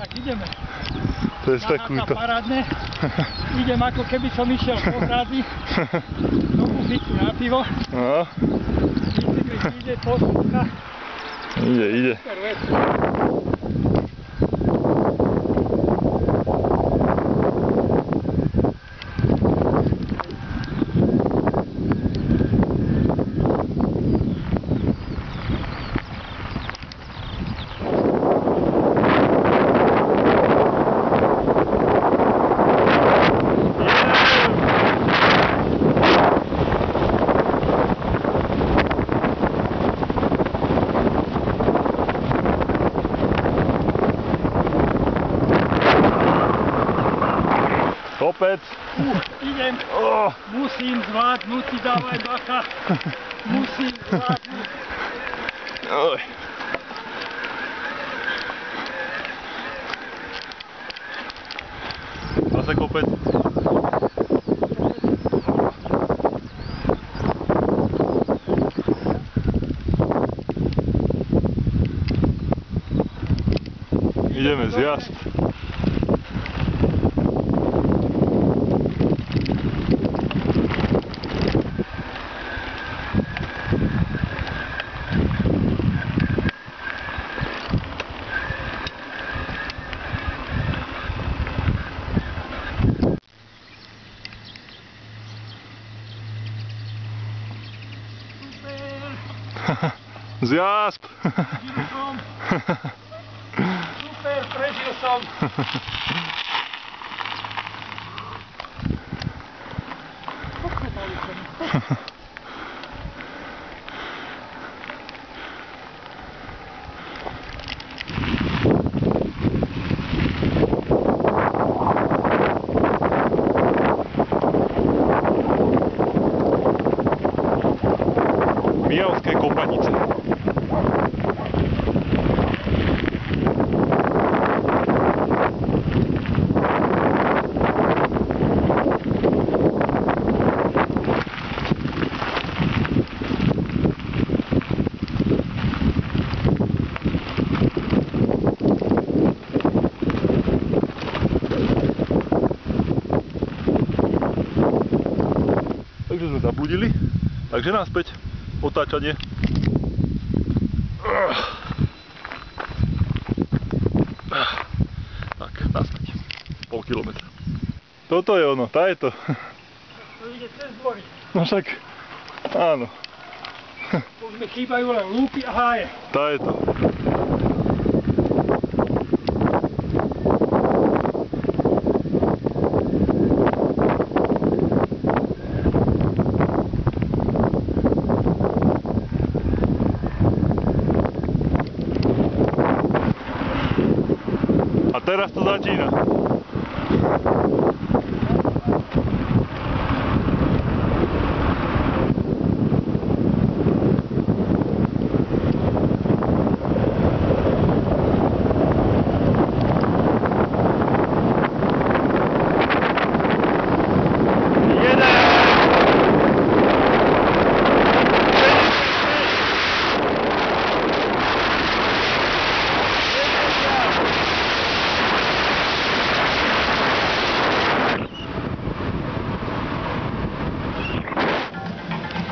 Tak ideme. To je spekúto. parádne. Idem ako keby som išiel po hrady do kuchycu na pivo. No, Ide, ide postupka. ide, ide. Super vec. Arbeit. Uh, igen. Oh. Musi ins Rad, Musi dabei Wacker. Musi ins Rad. Oh. Wassergruppe. Idziemy zjazd. Zjazd. Žil som. Super, prežil som. Takže sme zabudili. Takže naspäť. Otáčanie. Tak, naspäť. Pol kilometra. Toto je ono, tá je to. To ide cez dvory. No však, áno, Už mi chýbajú len lúpy a háje. tá je to. Teraz to začína.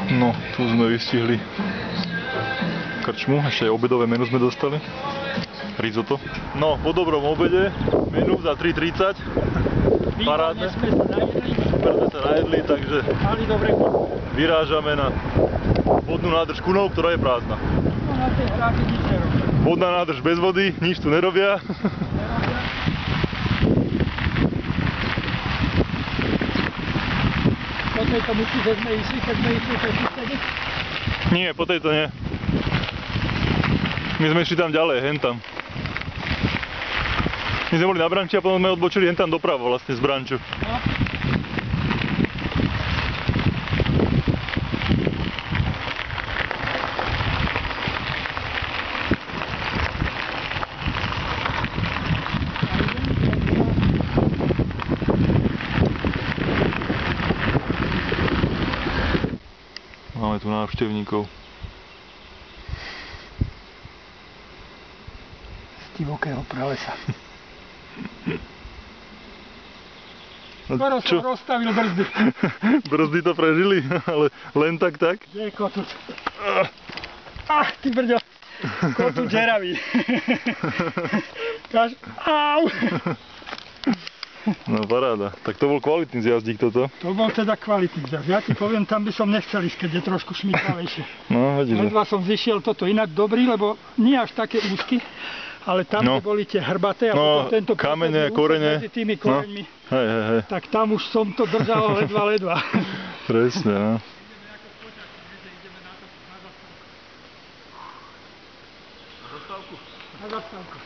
No, tu sme vystihli krčmu, ešte aj obedové menu sme dostali. Risotto. No, po dobrom obede, menu za 3,30. Parádne. Super sme sa najedli, takže vyrážame na vodnú nádrž Kunov, ktorá je prázdna. Vodná nádrž bez vody, nič tu nerobia. Tejto myšli, že sme išli, keď sme išli to vtedy. Nie, po tejto nie. My sme išli tam ďalej, hen tam. My sme boli na branči a potom sme odbočili hen tam dopravo vlastne z branču. No. Máme tu návštevníkov. Z divokého pralesa. Skoro No, čo? som rozstavil brzdy. Brzdy to prežili, ale len tak tak? Kde je kotúč? Ach, ty brďo. Kotúč žeravý. Kaž... Au! No paráda. Tak to bol kvalitný zjazdík toto. To bol teda kvalitný zjazd. Ja ti poviem, tam by som nechcel ísť, keď je trošku šmykavejšie. No, vidíš. Ledva som zišiel toto inak dobrý, lebo nie až také úzky, ale tam, No. kde boli tie hrbaté a No, potom tento kamene, korene. medzi tými No. koreňmi, Hej, hej, hej. tak tam už som to držal ledva, ledva. Presne, no. Na zastávku.